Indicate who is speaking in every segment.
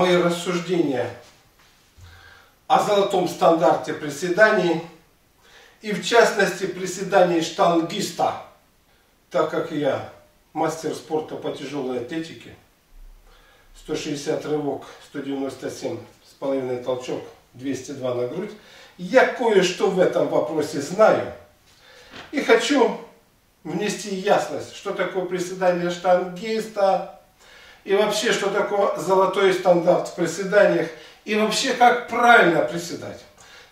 Speaker 1: мои рассуждения о золотом стандарте приседаний и в частности приседаний штангиста, так как я мастер спорта по тяжелой атлетике, 160 рывок, 197 с половиной толчок, 202 на грудь, я кое-что в этом вопросе знаю и хочу внести ясность, что такое приседание штангиста и вообще, что такое золотой стандарт в приседаниях и вообще, как правильно приседать.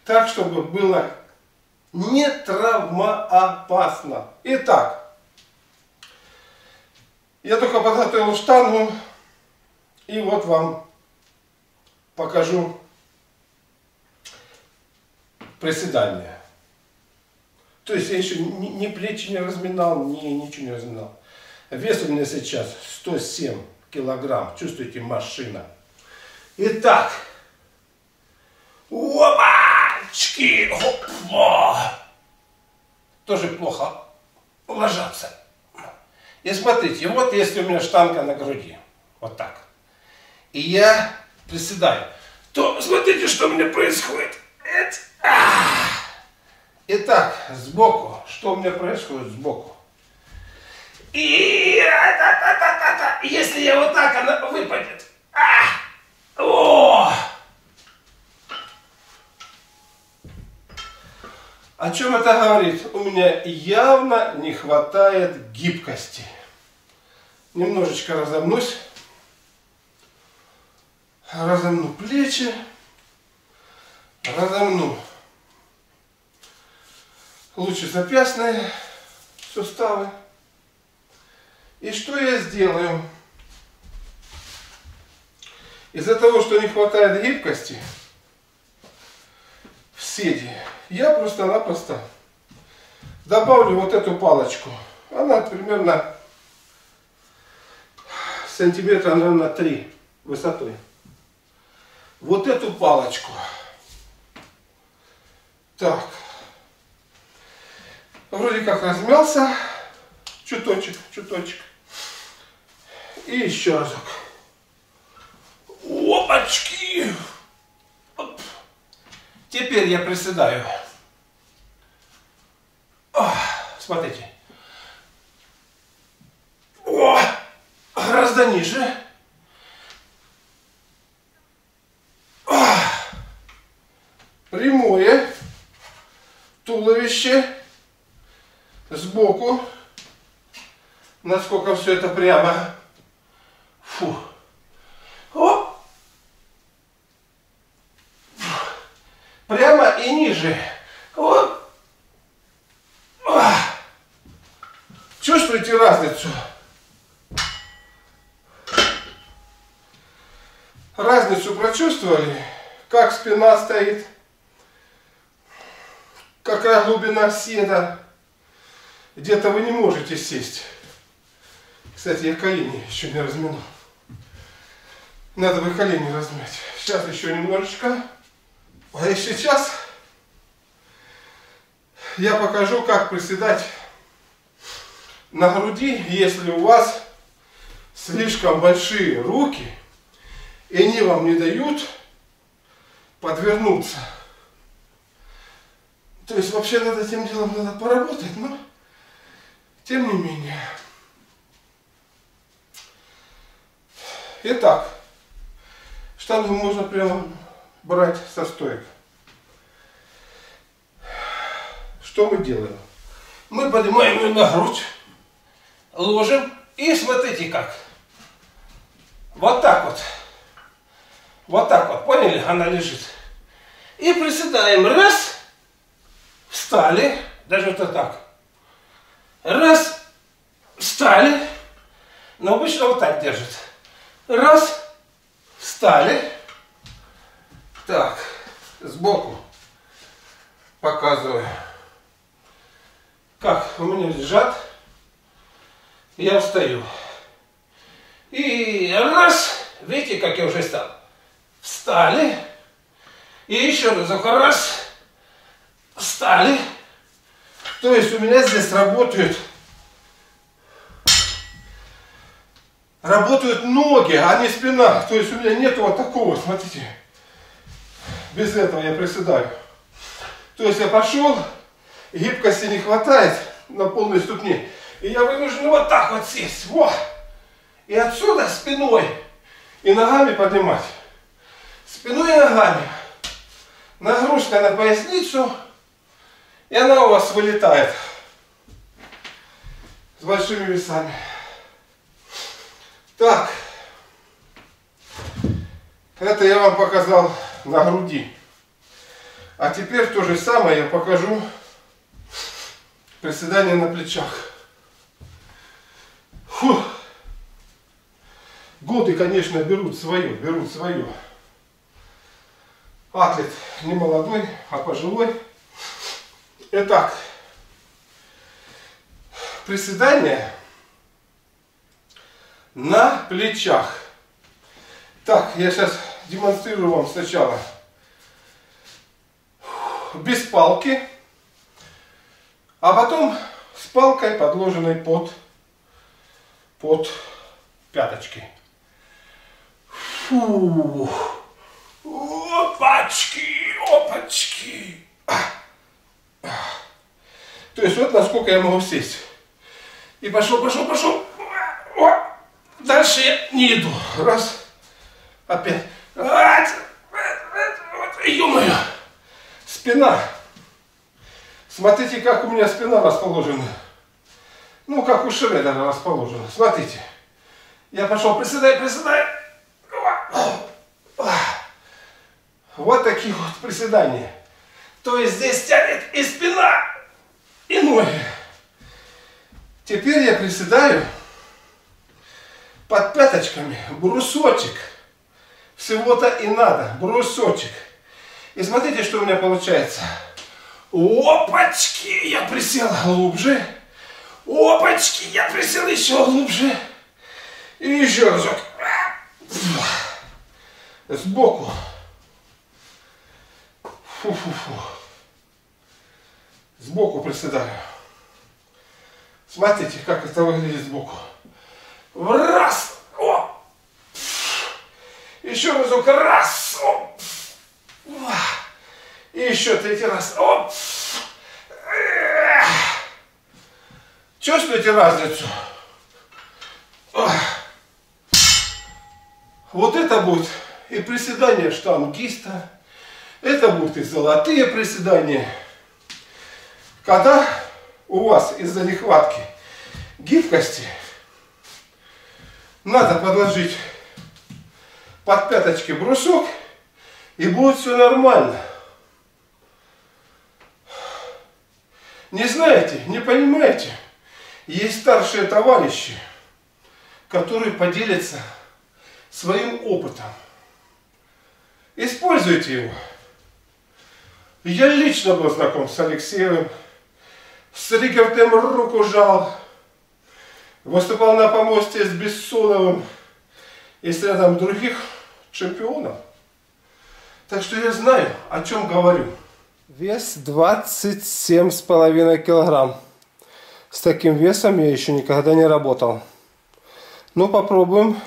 Speaker 1: Так, чтобы было не травмоопасно. Итак, я только подготовил штангу и вот вам покажу приседание. То есть я еще ни, ни плечи не разминал, ни ничего не разминал. Вес у меня сейчас 107 килограмм. Чувствуете, машина. Итак. Опачки! Опа! Тоже плохо ложатся. И смотрите, вот если у меня штанга на груди. Вот так. И я приседаю. То смотрите, что у меня происходит. Это... Итак, сбоку. Что у меня происходит сбоку? И если я вот так, она выпадет. А! О! О чем это говорит? У меня явно не хватает гибкости. Немножечко разомнусь. Разомну плечи. Разомну лучше запястные суставы. И что я сделаю? Из-за того, что не хватает гибкости в седе, я просто-напросто добавлю вот эту палочку. Она примерно сантиметра, наверное, 3 высотой. Вот эту палочку. Так. Вроде как размялся. Чуточек, чуточек. И еще разок. Опачки! Оп. Теперь я приседаю. О, смотрите. О, гораздо ниже. О, прямое туловище сбоку, насколько все это прямо. Фу. Оп. Прямо и ниже. Вот. Чувствуете разницу? Разницу прочувствовали? Как спина стоит? Какая глубина седа? Где-то вы не можете сесть. Кстати, я колени еще не разминул. Надо бы колени размять. Сейчас еще немножечко. А сейчас я покажу, как приседать на груди, если у вас слишком большие руки, и они вам не дают подвернуться. То есть вообще над этим делом надо поработать, но тем не менее. Итак, штангу можно прямо брать со стоек. Что мы делаем? Мы поднимаем ее на грудь, ложим и смотрите как. Вот так вот. Вот так вот, поняли? Она лежит. И приседаем. Раз. Встали. Даже вот так. Раз, встали. Но обычно вот так держит. Раз, встали. Так, сбоку показываю. Как у меня лежат. Я встаю. И раз, видите, как я уже стал. Встали. И еще разок. Раз, встали. То есть у меня здесь работают работают ноги, а не спина. То есть у меня нет вот такого, смотрите. Без этого я приседаю. То есть я пошел, гибкости не хватает на полной ступне. И я вынужден вот так вот сесть. Вот. И отсюда спиной и ногами поднимать. Спиной и ногами. Нагрузка на поясницу. И она у вас вылетает. С большими весами. Так. Это я вам показал на груди. А теперь то же самое я покажу приседание на плечах. Фу. Годы, конечно, берут свое, берут свое. Атлет не молодой, а пожилой. Итак, приседание на плечах. Так, я сейчас демонстрирую вам сначала без палки, а потом с палкой, подложенной под, под пяточки. Фу. Опачки, опачки. То есть вот насколько я могу сесть. И пошел, пошел, пошел. Дальше я не иду. Раз. Опять. Ё-моё спина. Смотрите, как у меня спина расположена. Ну, как у Шредера расположена. Смотрите. Я пошел, приседай, приседай. Вот такие вот приседания. То есть здесь тянет и спина, и ноги. Теперь я приседаю под пяточками брусочек. Всего-то и надо, брусочек. И смотрите, что у меня получается. Опачки, я присел глубже. Опачки, я присел еще глубже. И еще разок. Сбоку. Фу-фу-фу. Сбоку приседаю. Смотрите, как это выглядит сбоку. Раз. О. Еще разок. Раз. О. Еще третий раз. Оп. Чувствуете разницу? Вот это будет и приседание штангиста, это будут и золотые приседания. Когда у вас из-за нехватки гибкости надо подложить под пяточки брусок и будет все нормально. Не знаете, не понимаете, есть старшие товарищи, которые поделятся своим опытом. Используйте его. Я лично был знаком с Алексеем, с Рикардом руку жал, выступал на помосте с Бессоновым и с рядом других чемпионов. Так что я знаю, о чем говорю. Вес 27,5 килограмм. С таким весом я еще никогда не работал. Ну, попробуем.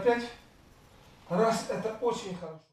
Speaker 1: 5 раз это очень хорошо.